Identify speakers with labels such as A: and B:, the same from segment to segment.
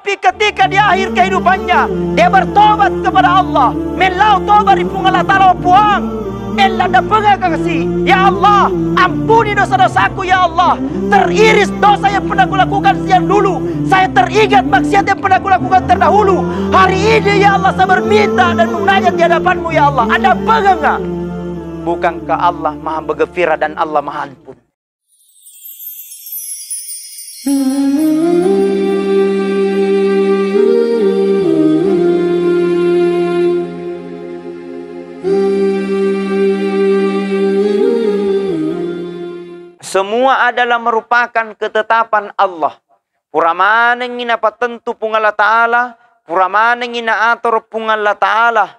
A: Tapi ketika di akhir kehidupannya, dia bertobat kepada Allah. Melau tobat di Allah Ta'ala puang. Ella da. Ya Allah, ampuni dosa-dosaku ya Allah. Teriris dosa yang pernah kulakukan sejak dulu. Saya teringat maksiat yang pernah kulakukan terdahulu. Hari ini ya Allah saya berminta dan menanya di hadapanmu ya Allah. Ada pegang Bukankah Allah maha bergembira dan Allah maha ampun? Semua adalah merupakan ketetapan Allah. Puramana ngina tentu pungala ta'ala. Puramana ngina atur pungala ta'ala.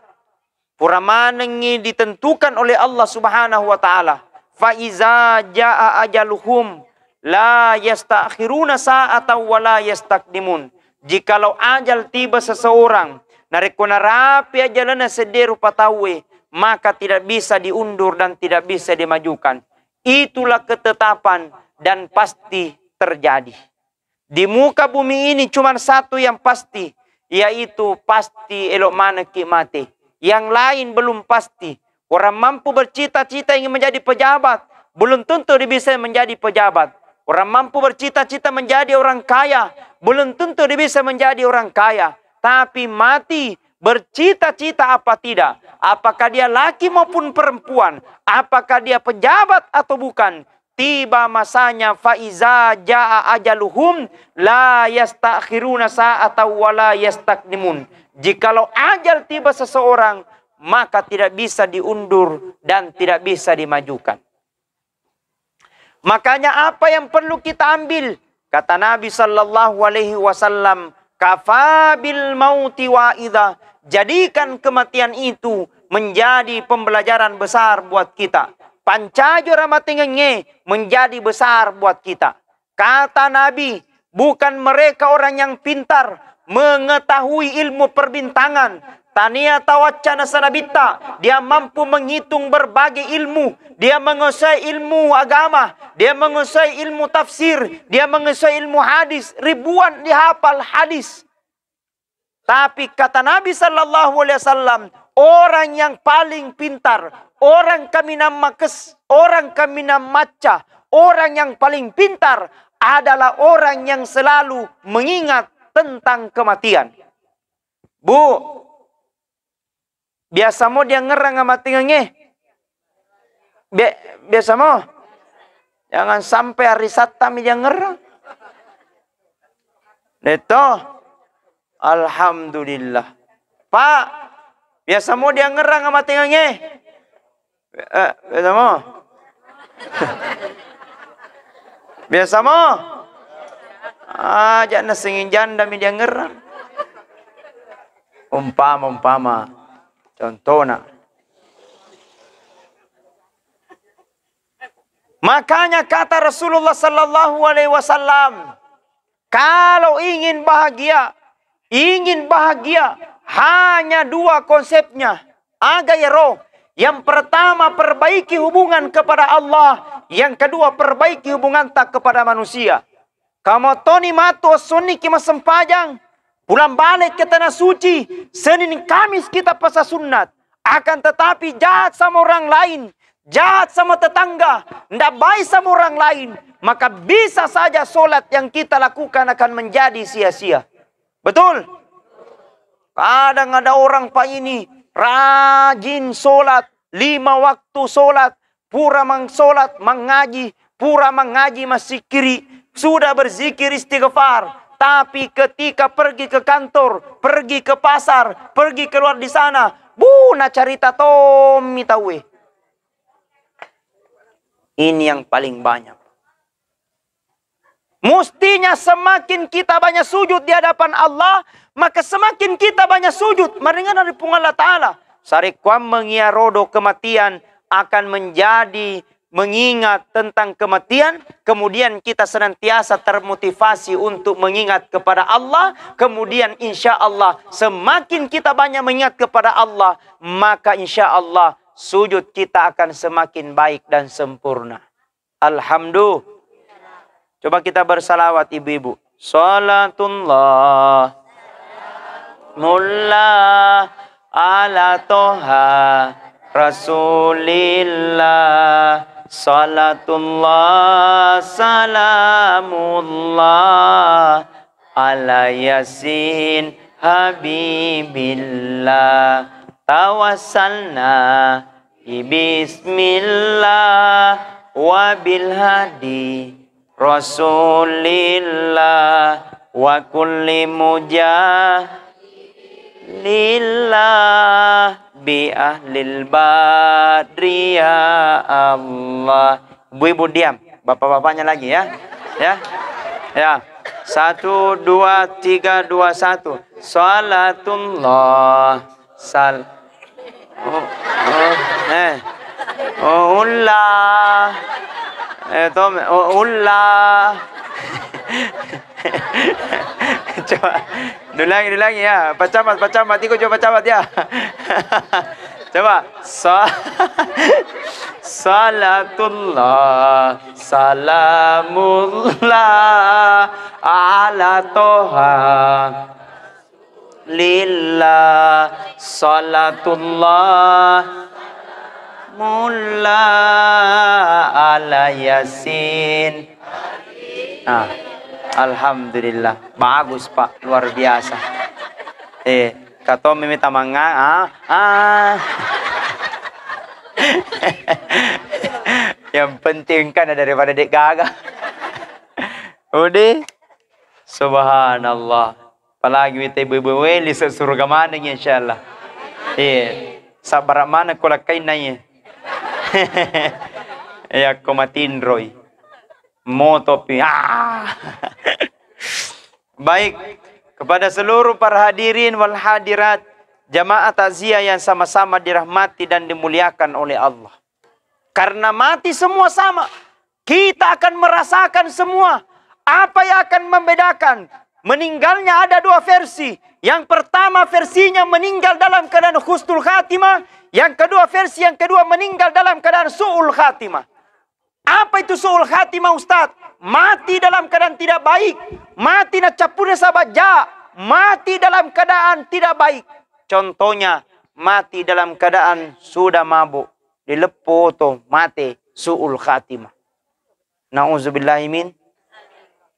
A: Puramana ngina ditentukan oleh Allah subhanahu wa ta'ala. Faiza ja'a ajaluhum. La yastakhiruna sa'ata wa la yastakdimun. Jikalau ajal tiba seseorang. Narikuna rapi ajalana sederu patawe. Maka tidak bisa diundur dan tidak bisa dimajukan Itulah ketetapan dan pasti terjadi. Di muka bumi ini cuma satu yang pasti, yaitu pasti elok mana mati. Yang lain belum pasti. Orang mampu bercita-cita ingin menjadi pejabat, belum tentu dia bisa menjadi pejabat. Orang mampu bercita-cita menjadi orang kaya, belum tentu dia bisa menjadi orang kaya. Tapi mati bercita-cita apa tidak? Apakah dia laki maupun perempuan? Apakah dia pejabat atau bukan? Tiba masanya faiza jaa ajaluhum la yastakhiruna sa'ata wa la yastakdimun. Jikalau ajal tiba seseorang, maka tidak bisa diundur dan tidak bisa dimajukan. Makanya apa yang perlu kita ambil? Kata Nabi sallallahu alaihi wasallam, kafabil mauti wa idha Jadikan kematian itu menjadi pembelajaran besar buat kita. Pancajo ramatingenge menjadi besar buat kita. Kata Nabi, bukan mereka orang yang pintar mengetahui ilmu perbintangan. Tania tawacana sanabita. Dia mampu menghitung berbagai ilmu. Dia menguasai ilmu agama. Dia menguasai ilmu tafsir. Dia menguasai ilmu hadis. Ribuan dihafal hadis. Tapi kata Nabi Sallallahu Alaihi Wasallam, orang yang paling pintar, orang kami namakes, orang kami namaca, orang yang paling pintar adalah orang yang selalu mengingat tentang kematian. Bu, biasa mau dia ngerang sama tinggalnya. Biasa mau. Jangan sampai hari satami dia ngerang. Itu Alhamdulillah. Pak, biasa mau dia ngerang sama tinggalnya. Eh, biasa mau? biasa mau? Ah, jangan singin janda dia ngerang. Umpama, umpama. Contohnya. Makanya kata Rasulullah sallallahu alaihi wasallam, kalau ingin bahagia, ingin bahagia hanya dua konsepnya. Aga ya roh. Yang pertama perbaiki hubungan kepada Allah. Yang kedua perbaiki hubungan tak kepada manusia. Kamu toni mato sunni kima sempajang. Pulang balik ke tanah suci. Senin Kamis kita pasal sunat. Akan tetapi jahat sama orang lain. Jahat sama tetangga. Tidak baik sama orang lain. Maka bisa saja solat yang kita lakukan akan menjadi sia-sia. Betul? Kadang ada orang pak ini rajin solat, lima waktu solat, pura mang solat, mengaji, pura mengaji masih kiri, sudah berzikir istighfar. Tapi ketika pergi ke kantor, pergi ke pasar, pergi keluar di sana, buna cerita Tommy tahu. Ini yang paling banyak. Mustinya semakin kita banyak sujud di hadapan Allah, maka semakin kita banyak sujud meringan dari Allah Ta'ala. Sarikwam mengiarodo kematian akan menjadi mengingat tentang kematian, kemudian kita senantiasa termotivasi untuk mengingat kepada Allah, kemudian insya Allah semakin kita banyak mengingat kepada Allah, maka insya Allah sujud kita akan semakin baik dan sempurna. Alhamdulillah. Coba kita bersalawat ibu-ibu. Salatullah. Mullah ala toha Rasulillah. Salatullah Salamullah Ala Yasin Habibillah. Tawassalna Bismillah Wabil hadi Rasulillah Wa kulli mujah Lillah Bi ahlil badri ya Allah Ibu-ibu diam Bapak-bapaknya lagi ya Ya Ya satu, dua, tiga, dua, satu. Salatullah. Sal. Oh, oh, eh. Oh, ullah. Eh, tom, oh, ullah. coba. Dulu lagi, dulu lagi ya. Pacamat, pacamat. Ikut coba pacamat ya. coba. Sa Salatullah. Salamullah ala toha lillah salatullah mulla ala yasin. Ah alhamdulillah. Bagus pak. Luar biasa. Eh kata meminta manga ah ah. Yang penting kan daripada dek gagah udah Subhanallah. Apalagi kita ibu-ibu surga mana insyaAllah. Eh, sabar mana ko Ya kumatinroy. Moto pi. Ah. Baik, kepada seluruh para hadirin wal hadirat, jamaah takziah yang sama-sama dirahmati dan dimuliakan oleh Allah. Karena mati semua sama. Kita akan merasakan semua apa yang akan membedakan? Meninggalnya ada dua versi. Yang pertama versinya meninggal dalam keadaan khusnul khatimah. Yang kedua versi yang kedua meninggal dalam keadaan su'ul khatimah. Apa itu su'ul khatimah Ustaz? Mati dalam keadaan tidak baik. Mati na capura sabaja. Mati dalam keadaan tidak baik. Contohnya mati dalam keadaan sudah mabuk. Dilepo to mati su'ul khatimah. Nauzubillahimin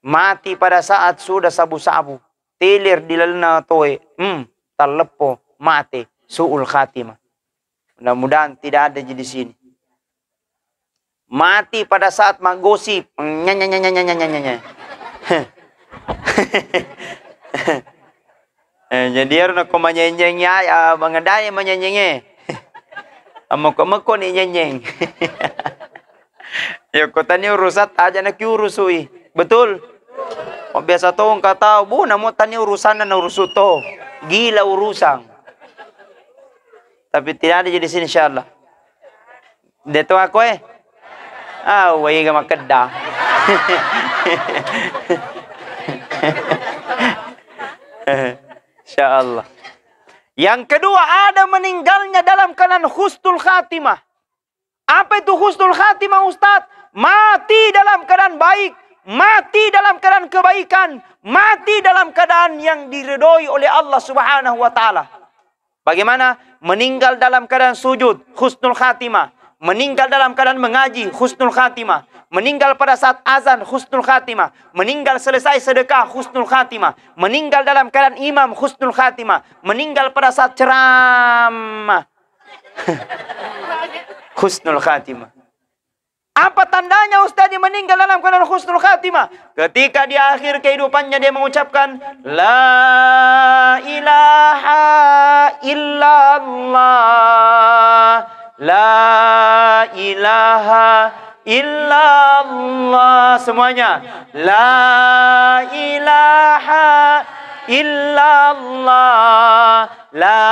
A: mati pada saat sudah sabu-sabu, tilir di lelena toe, hmm, terlepo, mati, suul khatimah. Mudah-mudahan tidak ada di sini. Mati pada saat nyanya. Eh, jadi harus ko manyenyeng ya, mengendai manyenyeng. Amo ko mako ni nyenyeng. Ya ko tani urusat aja na kiurusui. Betul? Biasa to ang katao, bu namo tani urusan na urusuto. Gila urusan. Tapi tidak ada jadi sini insyaallah. Dito ako eh. Ah, ka makada. insyaallah. Yang kedua ada meninggalnya dalam keadaan husnul khatimah. Apa itu husnul khatimah Ustaz? Mati dalam keadaan baik mati dalam keadaan kebaikan, mati dalam keadaan yang diridhoi oleh Allah Subhanahu wa taala. Bagaimana? Meninggal dalam keadaan sujud, husnul khatimah. Meninggal dalam keadaan mengaji, husnul khatimah. Meninggal pada saat azan, husnul khatimah. Meninggal selesai sedekah, husnul khatimah. Meninggal dalam keadaan imam, husnul khatimah. Meninggal pada saat ceramah. husnul khatimah. Apa tandanya Ustaz meninggal dalam keadaan khusnul khatimah? Ketika di akhir kehidupannya dia mengucapkan La ilaha illallah La ilaha illallah Semuanya La ilaha illallah La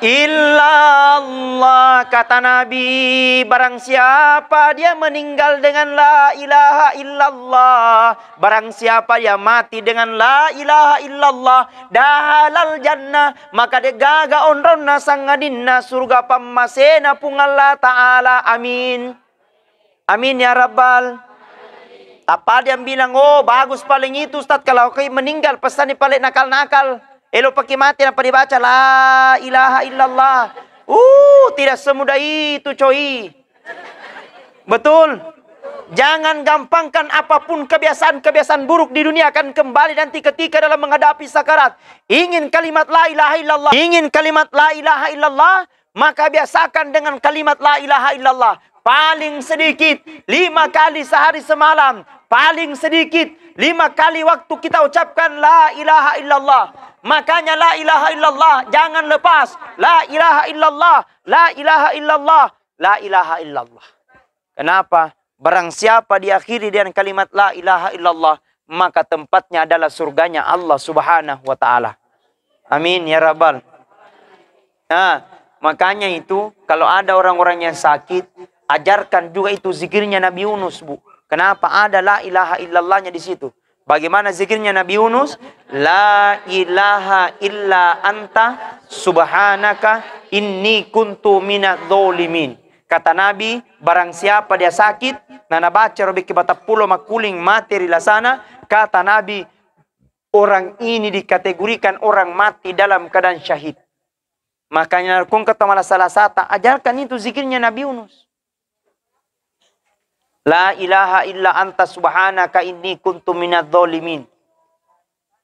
A: Illallah kata Nabi. Barang siapa dia meninggal dengan la ilaha illallah barang siapa dia mati dengan la ilaha illallah dahalal jannah maka dia gaga onronna sangadinna surga pammasena pung Allah taala. Amin. Amin ya rabbal. Apa dia bilang, oh bagus paling itu Ustaz. Kalau kau meninggal, pesan di paling nakal-nakal. Elo pakai mati apa dibaca, la ilaha illallah. Uh, tidak semudah itu coy. Betul. Jangan gampangkan apa pun kebiasaan-kebiasaan buruk di dunia akan kembali nanti ketika dalam menghadapi sakarat. Ingin kalimat la ilaha illallah. Ingin kalimat la ilaha illallah. Maka biasakan dengan kalimat la ilaha illallah. Paling sedikit lima kali sehari semalam. Paling sedikit lima kali waktu kita ucapkan la ilaha illallah. Makanya la ilaha illallah. Jangan lepas. La ilaha illallah. La ilaha illallah. La ilaha illallah. Kenapa? Barang siapa diakhiri dengan kalimat la ilaha illallah, maka tempatnya adalah surganya Allah Subhanahu wa taala. Amin ya rabbal. Nah, makanya itu kalau ada orang-orang yang sakit, ajarkan juga itu zikirnya Nabi Yunus, Bu. Kenapa ada la ilaha illallahnya di situ? Bagaimana zikirnya Nabi Yunus? La ilaha illa anta subhanaka inni kuntu minadz. Kata Nabi, barang siapa dia sakit, nana baca robi kibata pulo makuling materi sana, kata Nabi, orang ini dikategorikan orang mati dalam keadaan syahid. Makanya kung kata malah salah satu, ajarkan itu zikirnya Nabi Yunus. La ilaha illa anta subhanaka inni kuntu minadz zalimin.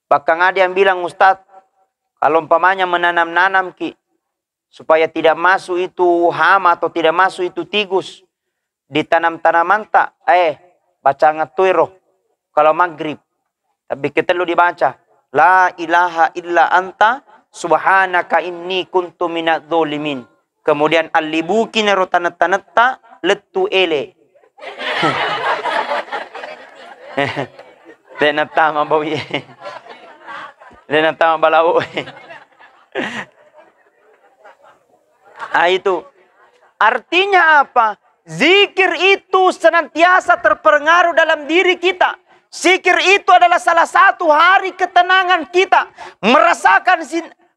A: Bahkan ada yang bilang Ustaz, kalau umpamanya menanam-nanam ki, supaya tidak masuk itu hama atau tidak masuk itu tigus di tanam-tanaman tak? Eh baca ngatuiro kalau maghrib. Tapi kita lu dibaca la ilaha illa anta subhanaka inni kuntu minadz zalimin kemudian alibuki nero tanata letu ele Dena tama bawi. Dena tama balau. Nah itu. Artinya apa? Zikir itu senantiasa terpengaruh dalam diri kita. Zikir itu adalah salah satu hari ketenangan kita. Merasakan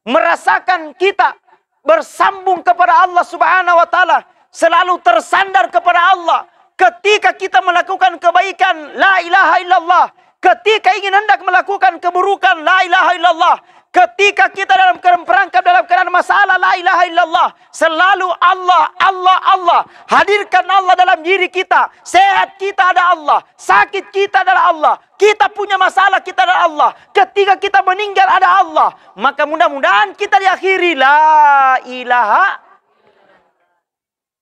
A: merasakan kita bersambung kepada Allah Subhanahu wa taala, selalu tersandar kepada Allah. Ketika kita melakukan kebaikan, la ilaha illallah. Ketika ingin hendak melakukan keburukan, la ilaha illallah. Ketika kita dalam perangkap dalam keadaan masalah la ilaha illallah. Selalu Allah, Allah, Allah. Hadirkan Allah dalam diri kita. Sehat kita ada Allah. Sakit kita adalah Allah. Kita punya masalah kita adalah Allah. Ketika kita meninggal ada Allah. Maka mudah-mudahan kita diakhiri la ilaha.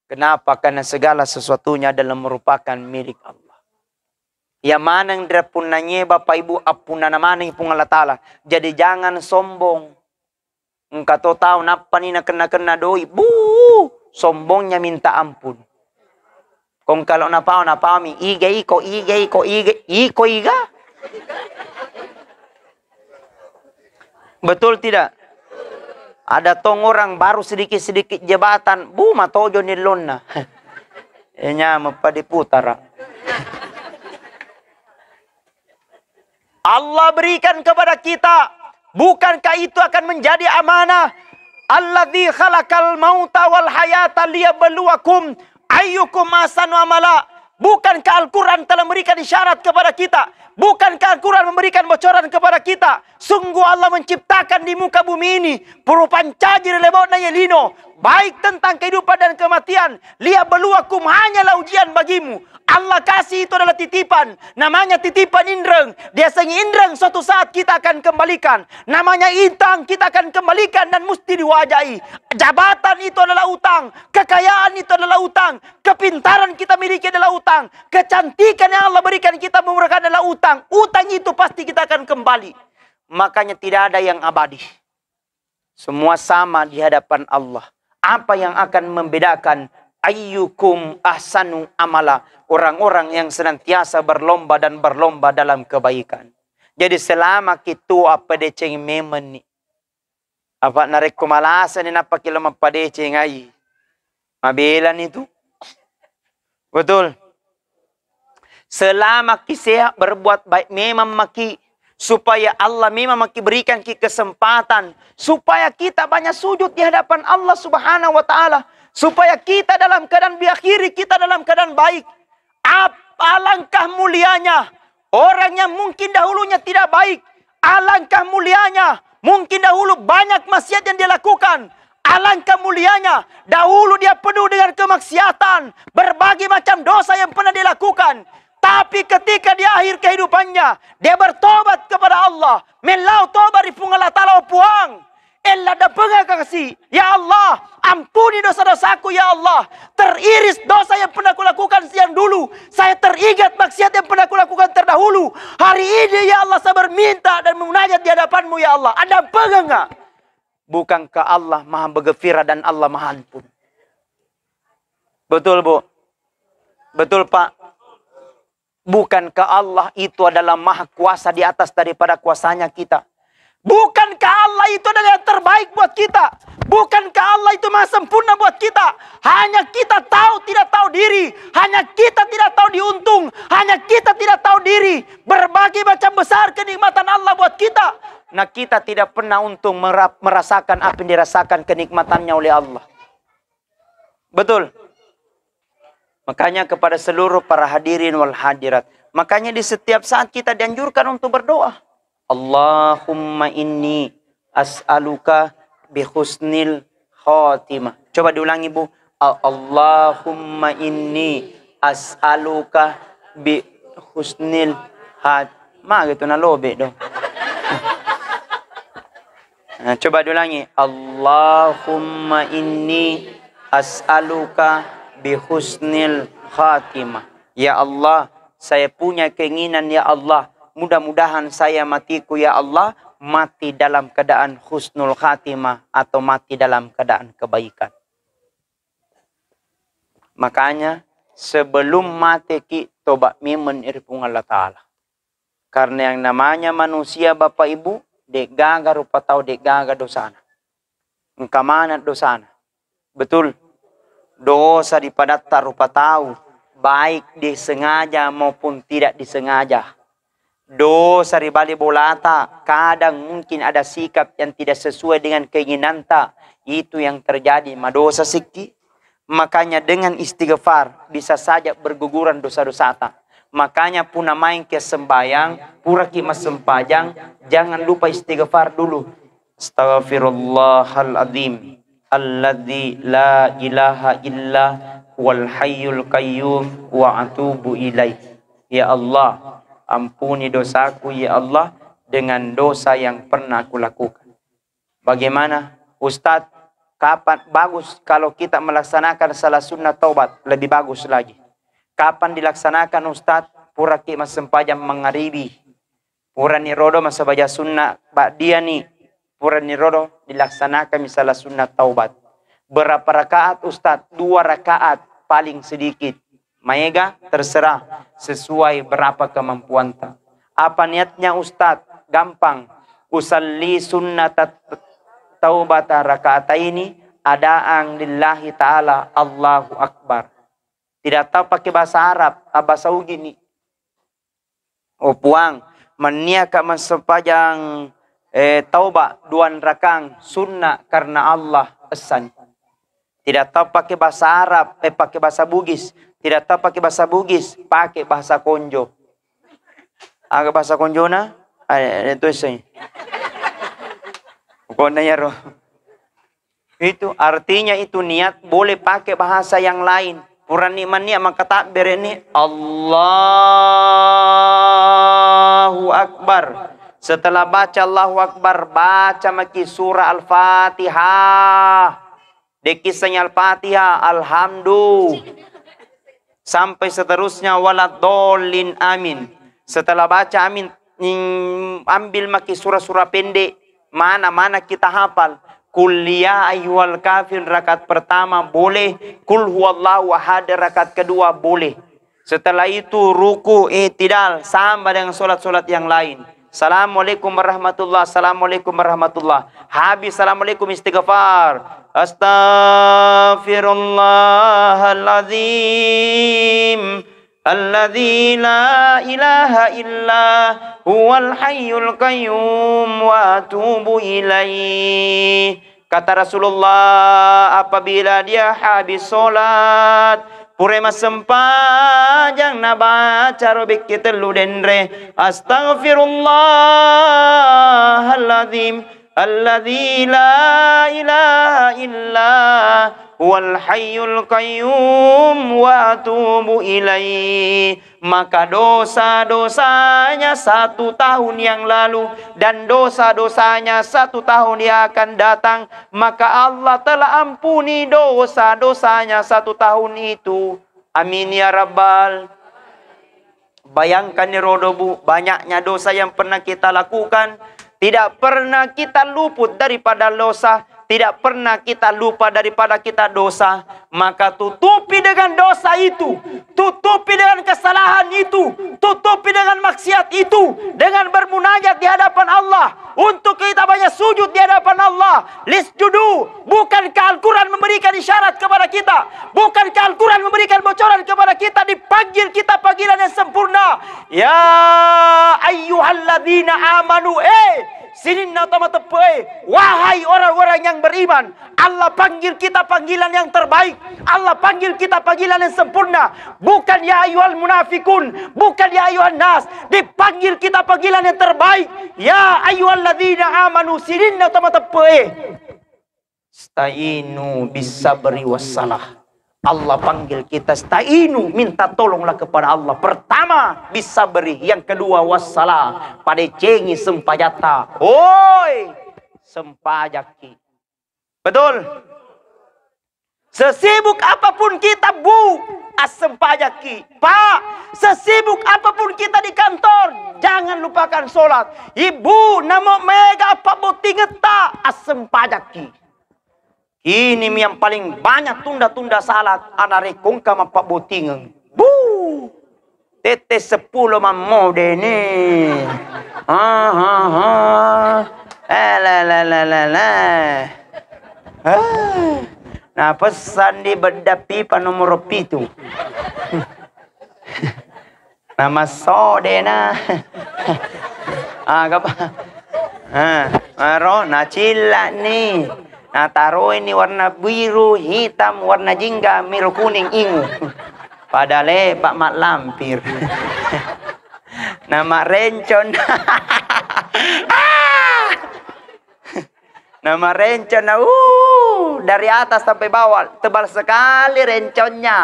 A: Kenapa? Karena segala sesuatunya adalah merupakan milik Allah. Ya manang dira punanya Bapak Ibu apuna na manang pung Allah Ta'ala. Jadi jangan sombong. Engkau tahu tahu napa ni na kena-kena doi. Bu, sombongnya minta ampun. Kung kalau napao mi iga iko iga iko iga iko iga. Betul tidak? Ada tong orang baru sedikit-sedikit jabatan, bu matojo nilon na. Enya mapadiputar. Allah berikan kepada kita. Bukankah itu akan menjadi amanah? Alladzi khalaqal mauta wal hayata liyabluwakum ayyukum ahsanu amala. Bukankah Al-Quran telah memberikan isyarat kepada kita? Bukankah Al-Quran memberikan bocoran kepada kita? Sungguh Allah menciptakan di muka bumi ini. Perupan cajir lebot na lino. Baik tentang kehidupan dan kematian. Lihat beluakum hanyalah ujian bagimu. Allah kasih itu adalah titipan. Namanya titipan indreng. Biasanya indreng suatu saat kita akan kembalikan. Namanya intang kita akan kembalikan dan mesti diwajai. Jabatan itu adalah utang. Kekayaan itu adalah utang. Kepintaran kita miliki adalah utang. Kecantikan yang Allah berikan kita merupakan adalah utang. Utang itu pasti kita akan kembali. Makanya tidak ada yang abadi. Semua sama di hadapan Allah. Apa yang akan membedakan ayyukum ahsanu amala. Orang-orang yang senantiasa berlomba dan berlomba dalam kebaikan. Jadi selama kita apa deceng memen ni. Apa narik kumalasan ni napa kilo mapadeceng ay. Mabelan itu. Betul. Selama kisah berbuat baik memang maki supaya Allah memang maki berikan kita kesempatan supaya kita banyak sujud di hadapan Allah Subhanahu wa taala Supaya kita dalam keadaan diakhiri, kita dalam keadaan baik. Apa langkah mulianya Orang yang mungkin dahulunya tidak baik. Alangkah mulianya. Mungkin dahulu banyak maksiat yang dia lakukan. Alangkah mulianya. Dahulu dia penuh dengan kemaksiatan. Berbagai macam dosa yang pernah dilakukan. Tapi ketika di akhir kehidupannya. Dia bertobat kepada Allah. Melau tobat di Allah Ta'ala puang. Ella da kasih. Ya Allah, ampuni dosa-dosaku ya Allah. Teriris dosa yang pernah kulakukan siang dulu. Saya teringat maksiat yang pernah kulakukan terdahulu. Hari ini ya Allah saya berminta dan memunajat di hadapanmu ya Allah. Ada pegang enggak? Bukankah Allah maha bergembira dan Allah maha ampun? Betul bu? Betul pak? Bukankah Allah itu adalah maha kuasa di atas daripada kuasanya kita? Bukankah Allah itu adalah yang terbaik buat kita? Bukankah Allah itu maha sempurna buat kita? Hanya kita tahu tidak tahu diri. Hanya kita tidak tahu diuntung. Hanya kita tidak tahu diri. Berbagai macam besar kenikmatan Allah buat kita. Nah kita tidak pernah untung merasakan apa yang dirasakan kenikmatannya oleh Allah. Betul. Makanya kepada seluruh para hadirin wal hadirat. Makanya di setiap saat kita dianjurkan untuk berdoa. Allahumma inni as'aluka bi husnil khatimah. Coba diulangi Bu. Allahumma inni as'aluka bi husnil khatimah. Ma gitu na lobe do. Coba diulangi. Allahumma inni as'aluka bi husnil khatimah. Ya Allah, saya punya keinginan ya Allah Mudah-mudahan saya matiku ya Allah mati dalam keadaan husnul khatimah atau mati dalam keadaan kebaikan. Makanya sebelum mati ki tobat mimen irpung Allah Ta'ala. Karena yang namanya manusia Bapak Ibu, dek gaga rupa tahu dek gaga dosana. Engkau mana dosana? Betul. Dosa di padat rupa tahu. Baik disengaja maupun tidak disengaja Dosa ribali bolata, kadang mungkin ada sikap yang tidak sesuai dengan keinginan ta. Itu yang terjadi, madosa sikki. Makanya dengan istighfar bisa saja berguguran dosa-dosa ta. Makanya puna main ke sembayang, pura ki sempajang, jangan lupa istighfar dulu. Astaghfirullahaladzim. Alladzi la ilaha illa wal hayyul qayyum wa atubu ilaih. Ya Allah, Ampuni dosaku ya Allah dengan dosa yang pernah aku lakukan. Bagaimana Ustadz, kapan bagus kalau kita melaksanakan salah sunnah taubat, lebih bagus lagi. Kapan dilaksanakan Ustadz? Pura ki mas sempajam mengaribi. Pura nirodo mas baca sunnah dia nih. Pura nirodo dilaksanakan misalnya sunnah taubat. Berapa rakaat Ustadz? Dua rakaat paling sedikit. Maega terserah sesuai berapa kemampuan ta. Apa niatnya Ustadz? Gampang. Usalli sunnat taubat rakaat ini adaan lillahi ta'ala Allahu Akbar. Tidak tahu pakai bahasa Arab, ah, bahasa ugini. Oh puang, meniaka masepajang eh, taubat duan rakang sunnah karena Allah pesan. Tidak tahu pakai bahasa Arab, eh pakai bahasa Bugis. Tidak tahu pakai bahasa Bugis, pakai bahasa Konjo. Agak bahasa Konjo na? Itu sih. Pokoknya ya roh. Itu artinya itu niat boleh pakai bahasa yang lain. Purani mania maka tak bereni Allahu Akbar. Setelah baca Allahu Akbar, baca maki surah Al-Fatihah. Di Al-Fatihah, Alhamdulillah. Sampai seterusnya walat dolin amin. Setelah baca amin, ambil maki surah-surah pendek. Mana-mana kita hafal. Kuliah ayyuhal kafir rakaat pertama boleh. Kul huwallahu ahad rakaat kedua boleh. Setelah itu ruku itidal sama dengan solat-solat yang lain. Assalamualaikum warahmatullah. Assalamualaikum warahmatullah. Habis assalamualaikum istighfar. Astaghfirullahaladzim la ilaha illa huwal hayyul qayyum wa atubu ilaih Kata Rasulullah apabila dia habis solat Purema sempajang na baca robek kita lu denre. Astaghfirullahaladzim. Alladzi la ilaha illa wal hayyul qayyum wa atubu ilaihi maka dosa-dosanya satu tahun yang lalu dan dosa-dosanya satu tahun yang akan datang maka Allah telah ampuni dosa-dosanya satu tahun itu. Amin ya rabbal. Bayangkan ni rodobu banyaknya dosa yang pernah kita lakukan. Tidak pernah kita luput daripada dosa tidak pernah kita lupa daripada kita dosa, maka tutupi dengan dosa itu, tutupi dengan kesalahan itu, tutupi dengan maksiat itu, dengan bermunajat di hadapan Allah, untuk kita banyak sujud di hadapan Allah. Lisjudu, bukan Al-Quran memberikan isyarat kepada kita, bukan Al-Quran memberikan kita, dipanggil kita panggilan yang sempurna. Ya ayyuhalladzina amanu, eh Sinin tama tepe. Wahai orang-orang yang beriman. Allah panggil kita panggilan yang terbaik. Allah panggil kita panggilan yang sempurna. Bukan ya ayuhal munafikun. Bukan ya ayuhal nas. Dipanggil kita panggilan yang terbaik. Ya ayuhal ladhina amanu. Sinin tama tepe. Stainu bisabri wassalah. Allah panggil kita stainu minta tolonglah kepada Allah. Pertama bisa beri, yang kedua wassalam pada cengi sempajata. Oi, sempajaki. Betul? Sesibuk apa pun kita bu, asempajaki. Pak, sesibuk apa pun kita di kantor, jangan lupakan sholat. Ibu, nama mega apa botingeta asempajaki. Ini yang paling banyak tunda-tunda salat. Anak rekong kama pak boting. Bu. Tete sepuluh mamode ni. Ha ha ha. Eh la la la la la. Ah. Nah pesan di bedah pipa nomor pitu. Nama sode na. ah, apa? Ah, maro na cila ni. Nah, taruh ini warna biru, hitam, warna jingga, miru kuning, ingu. Padahal eh, Pak Mak Lampir. Nama rencon. Nama rencon, uh, dari atas sampai bawah, tebal sekali renconnya.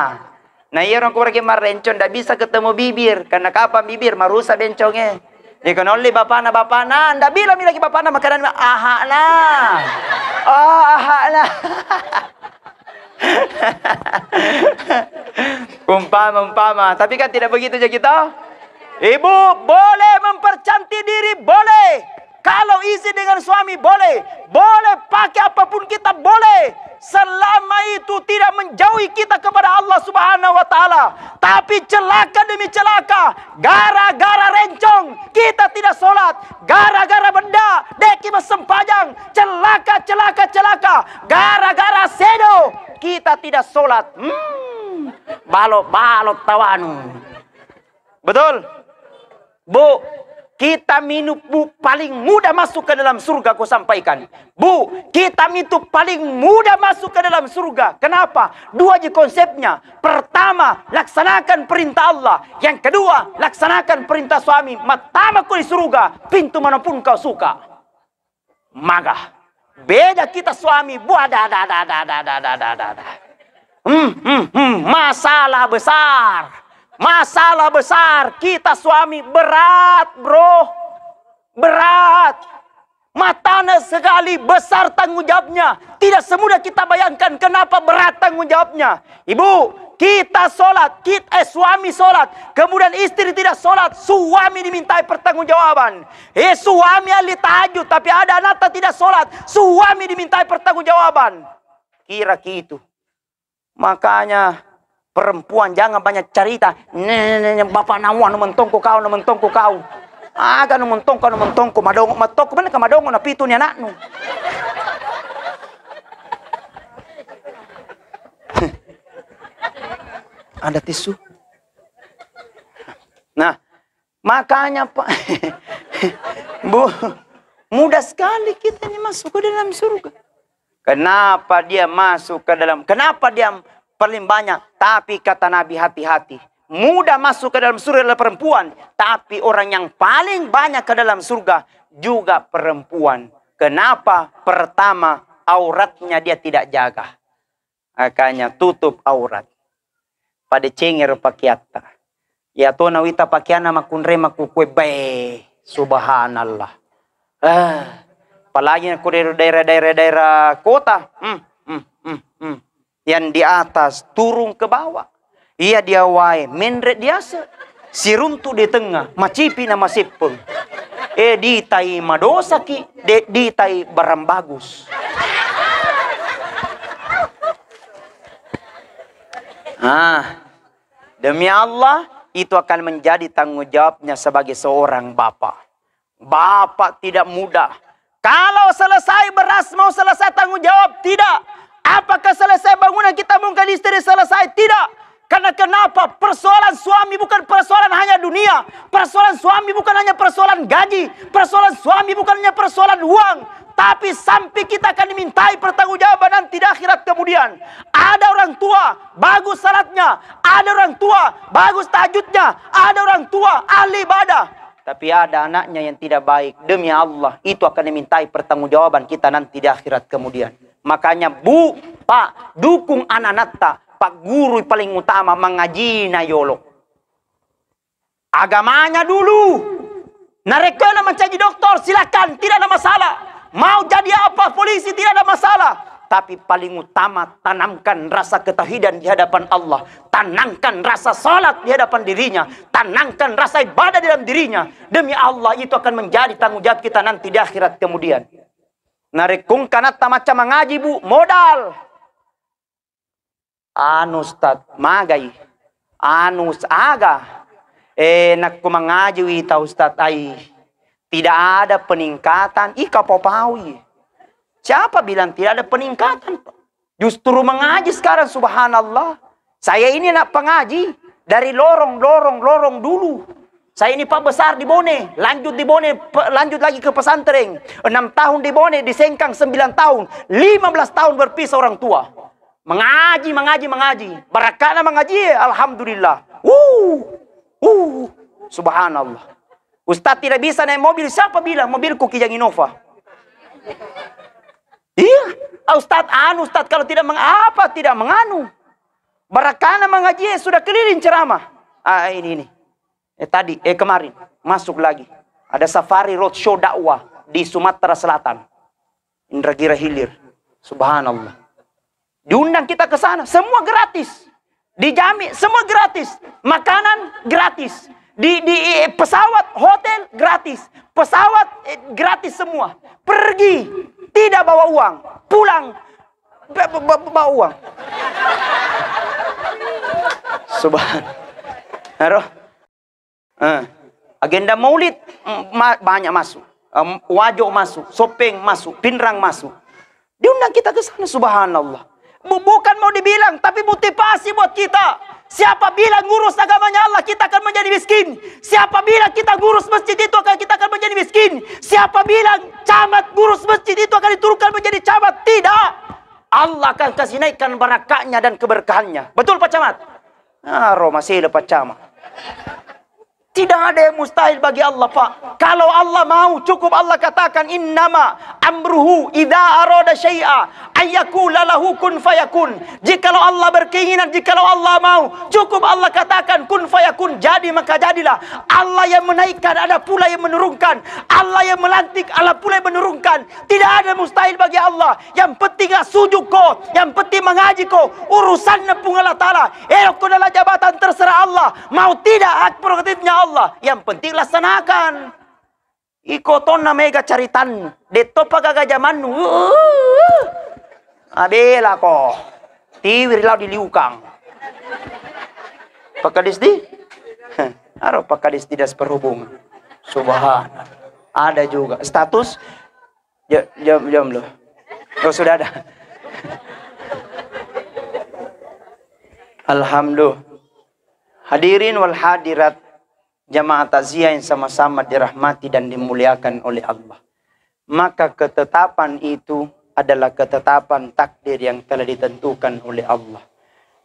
A: Nah, iya orang kurang rencon, tidak bisa ketemu bibir, karena kapan bibir, marusa bencongnya. Ikan oli bapana bapana, ndak bilang lagi bapana makanan aha lah. Oh, aha lah. umpama umpama, tapi kan tidak begitu aja kita. Ibu boleh boleh. Isi dengan suami boleh. Boleh pakai apa pun kita boleh. Selama itu tidak menjauhi kita kepada Allah subhanahu wa ta'ala. Tapi celaka demi celaka. Gara-gara rencong. Kita tidak sholat. Gara-gara benda. Deki sempajang. Celaka, celaka, celaka. Gara-gara sedo. Kita tidak sholat. Hmm. Balok-balok tawanu. Betul? Bu, kita minum bu paling mudah masuk ke dalam surga aku sampaikan. Bu, kita itu paling mudah masuk ke dalam surga. Kenapa? Dua aja konsepnya. Pertama, laksanakan perintah Allah. Yang kedua, laksanakan perintah suami. Matama kau di surga, pintu mana pun kau suka. Maka beda kita suami. Bu ada ada ada ada ada ada ada ada. Hmm, hmm, hmm, masalah besar. Masalah besar kita suami berat bro. Berat. Matana sekali besar tanggung jawabnya. Tidak semudah kita bayangkan kenapa berat tanggung jawabnya. Ibu, kita sholat, kita, eh suami sholat, kemudian istri tidak sholat, suami dimintai pertanggungjawaban. Eh suami ahli tahajud, tapi ada anak tidak sholat, suami dimintai pertanggungjawaban. Kira gitu. Makanya Perempuan jangan banyak cerita. Nenek bapak nawan mentongko kau, mentongko kau. Aga nu mentongko nu mentongko madongo matoko mana kamadongo na pitu ni anaknu. Ada tisu. Nah, makanya Pak Bu, mudah sekali kita ini masuk ke dalam surga. Kenapa dia masuk ke dalam? Kenapa dia paling banyak. Tapi kata Nabi hati-hati. Mudah masuk ke dalam surga adalah perempuan. Tapi orang yang paling banyak ke dalam surga juga perempuan. Kenapa? Pertama, auratnya dia tidak jaga. Makanya tutup aurat. Pada cengir pakiata. Ya to nawita pakiana makunre makukwe bae. Subhanallah. Ah, apalagi daerah-daerah daerah kota. Hmm, hmm, hmm, hmm. Yang di atas turun ke bawah. Iya dia wae, menret biasa. Si runtu di tengah, macipi nama sipeng. Eh di tai madosa ki, de, di tai barang bagus. Ah, demi Allah itu akan menjadi tanggung jawabnya sebagai seorang bapak. Bapak tidak mudah. Kalau selesai beras mau selesai tanggung jawab tidak. Apakah selesai bangunan kita mungkin istri selesai tidak. Karena kenapa? Persoalan suami bukan persoalan hanya dunia. Persoalan suami bukan hanya persoalan gaji. Persoalan suami bukan hanya persoalan uang. Tapi sampai kita akan dimintai pertanggungjawaban nanti di akhirat kemudian. Ada orang tua, bagus salatnya. Ada orang tua, bagus tajudnya. Ada orang tua, ahli ibadah. Tapi ada anaknya yang tidak baik. Demi Allah, itu akan dimintai pertanggungjawaban kita nanti di akhirat kemudian. Makanya bu, pak, dukung anak-anak Pak guru paling utama mengaji na yolo. Agamanya dulu. Narekana menjadi dokter silakan tidak ada masalah. Mau jadi apa polisi tidak ada masalah. Tapi paling utama tanamkan rasa ketahidan di hadapan Allah. Tanamkan rasa salat di hadapan dirinya. Tanamkan rasa ibadah di dalam dirinya. Demi Allah itu akan menjadi tanggung jawab kita nanti di akhirat kemudian. Narekung kanata macam mengaji bu, modal. Anu Ustaz, magay. Anu aga. Eh, nagkumangadyo ita Ustaz ay tidak ada peningkatan. Ika papawi. Siapa bilang tidak ada peningkatan? Justru mengaji sekarang subhanallah. Saya ini nak pengaji. Dari lorong, lorong, lorong dulu. Saya ini Pak besar di Bone, lanjut di Bone, lanjut lagi ke pesantren. Enam tahun di Bone, di Sengkang sembilan tahun, lima belas tahun berpisah orang tua. Mengaji, mengaji, mengaji. Barakana mengaji, Alhamdulillah. Uh, uh, subhanallah. Ustaz tidak bisa naik mobil. Siapa bilang mobilku Kijang Innova? Iya. Ah, Ustaz anu, Ustaz kalau tidak mengapa tidak menganu. Barakana mengaji sudah keliling ceramah. Ah ini ini. Eh tadi, eh kemarin masuk lagi. Ada safari roadshow dakwah di Sumatera Selatan. Indragira Hilir. Subhanallah. Diundang kita ke sana, semua gratis. Dijamin, semua gratis. Makanan gratis. Di, di pesawat, hotel gratis. Pesawat eh, gratis semua. Pergi, tidak bawa uang. Pulang, bawa uang. Subhanallah. Uh, agenda maulid mm, banyak masuk. Wajo masuk, sopeng masuk, pinrang masuk. Diundang kita ke sana, subhanallah. Bukan mau dibilang, tapi motivasi buat kita. Siapa bilang ngurus agamanya Allah, kita akan menjadi miskin. Siapa bilang kita ngurus masjid itu, akan kita akan menjadi miskin. Siapa bilang camat ngurus masjid itu akan diturunkan menjadi camat. Tidak. Allah akan kasih naikkan barakahnya dan keberkahannya. Betul Pak Camat? Ah, masih Pak Camat. Tidak ada yang mustahil bagi Allah, Pak. Kalau Allah mau, cukup Allah katakan innama amruhu idza arada syai'a ayyakula lahu kun fayakun. Jikalau Allah berkeinginan, jikalau Allah mau, cukup Allah katakan kun fayakun, jadi maka jadilah. Allah yang menaikkan, ada pula yang menurunkan. Allah yang melantik, Allah pula yang menurunkan. Tidak ada mustahil bagi Allah. Yang penting sujud ko, yang penting mengaji ko, urusan pun Allah Ta'ala. Elok adalah jabatan terserah Allah. Mau tidak hak prerogatifnya Allah. Yang penting laksanakan. Iko ton na mega caritan. Deto pagagajaman. Uh, adela ko. Tiwir law diliukang. Pagkadis di? Aro pagkadis di das perhubungan. Subhanallah. Ada juga. Status? Jam, jam, jam loh. Oh sudah ada. Alhamdulillah. Hadirin wal hadirat jamaah takziah yang sama-sama dirahmati dan dimuliakan oleh Allah. Maka ketetapan itu adalah ketetapan takdir yang telah ditentukan oleh Allah.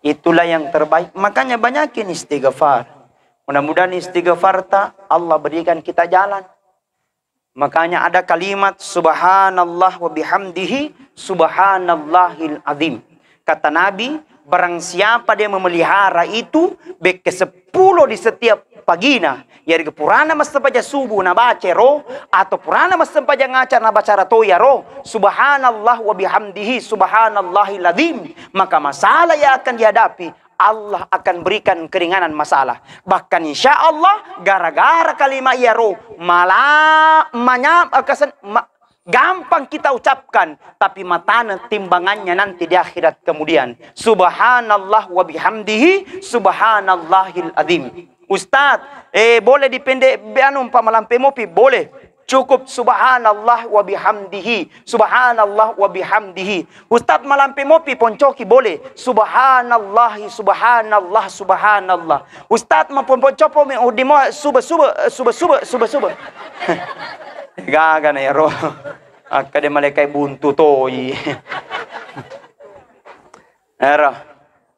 A: Itulah yang terbaik. Makanya banyakin istighfar. Mudah-mudahan istighfar tak Allah berikan kita jalan. Makanya ada kalimat subhanallah wa bihamdihi subhanallahil azim. Kata Nabi, barang siapa dia memelihara itu, bek ke sepuluh di setiap pagina. Yari ke purana mas sempaja subuh na baca ro, atau purana mas sempaja ngacar na baca toya ro. Subhanallah wa bihamdihi subhanallahil azim. Maka masalah yang akan dihadapi Allah akan berikan keringanan masalah. Bahkan insya Allah gara-gara kalimat ya roh malah manyam eh, kesan, ma, gampang kita ucapkan tapi matana timbangannya nanti di akhirat kemudian. Subhanallah wa bihamdihi subhanallahil azim. Ustaz, eh boleh dipendek anu pamalampe mopi boleh. Cukup subhanallah wa bihamdihi. Subhanallah wa bihamdihi. Ustaz malampi mopi poncoki boleh. Subhanallah, subhanallah, subhanallah. Ustaz ma poncopo me udimo suba suba suba suba suba suba. Gaga na yaro. Akka de malaikai buntu toyi. Era.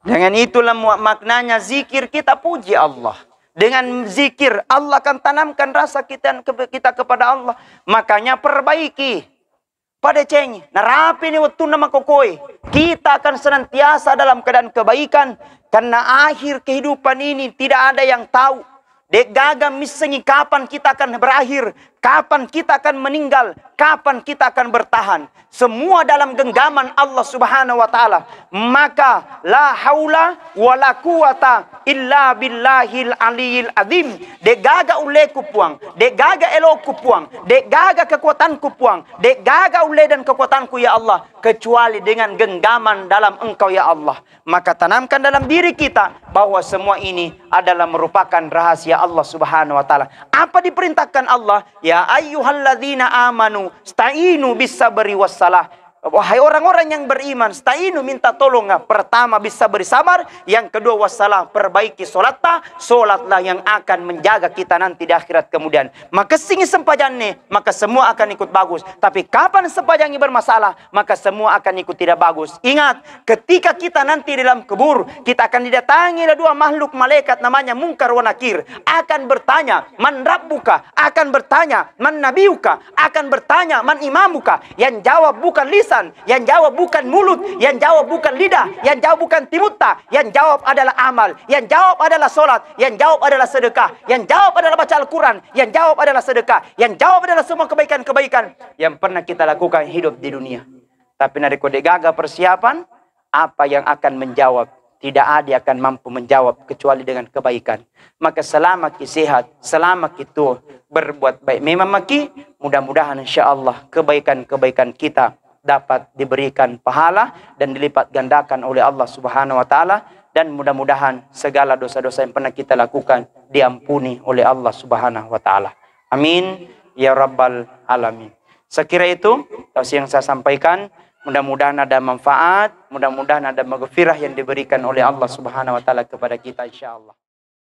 A: Dengan itulah maknanya zikir kita puji Allah. Dengan zikir Allah akan tanamkan rasa kita kita kepada Allah. Makanya perbaiki. Pada ceng, narapi ni waktu nama kokoi. Kita akan senantiasa dalam keadaan kebaikan. Karena akhir kehidupan ini tidak ada yang tahu. Dek gaga misengi kapan kita akan berakhir. Kapan kita akan meninggal? Kapan kita akan bertahan? Semua dalam genggaman Allah Subhanahu wa taala. Maka la haula wala quwata illa billahil aliyil azim. De gaga ule kupuang, de gaga elo kupuang, de gaga kekuatan kupuang, de gaga ule dan kekuatanku ya Allah kecuali dengan genggaman dalam Engkau ya Allah. Maka tanamkan dalam diri kita bahwa semua ini adalah merupakan rahasia Allah Subhanahu wa taala. Apa diperintahkan Allah? Ya ayyuhalladzina amanu sta'inu bis sabri wassalah. Wahai orang-orang yang beriman, stainu minta tolong. Pertama bisa bersabar, yang kedua wassalam, perbaiki solatlah, solatlah yang akan menjaga kita nanti di akhirat kemudian. Maka singi sempajannya, maka semua akan ikut bagus. Tapi kapan sempajannya bermasalah, maka semua akan ikut tidak bagus. Ingat, ketika kita nanti dalam kubur, kita akan didatangi oleh dua makhluk malaikat namanya mungkar wa nakir. Akan bertanya, man rabbuka? Akan bertanya, man nabiuka? Akan bertanya, man imamuka? Yang jawab bukan lisan lisan, yang jawab bukan mulut, yang jawab bukan lidah, yang jawab bukan timuta, yang jawab adalah amal, yang jawab adalah solat, yang jawab adalah sedekah, yang jawab adalah baca Al-Quran, yang jawab adalah sedekah, yang jawab adalah semua kebaikan-kebaikan yang pernah kita lakukan hidup di dunia. Tapi nari kode gagal persiapan, apa yang akan menjawab tidak ada akan mampu menjawab kecuali dengan kebaikan. Maka selama kita sehat, selama kita berbuat baik. Memang maki, mudah-mudahan insya Allah kebaikan-kebaikan kita dapat diberikan pahala dan dilipat gandakan oleh Allah Subhanahu wa taala dan mudah-mudahan segala dosa-dosa yang pernah kita lakukan diampuni oleh Allah Subhanahu wa taala. Amin ya rabbal alamin. Sekira itu tausiah yang saya sampaikan. Mudah-mudahan ada manfaat, mudah-mudahan ada maghfirah yang diberikan oleh Allah Subhanahu wa taala kepada kita insyaallah.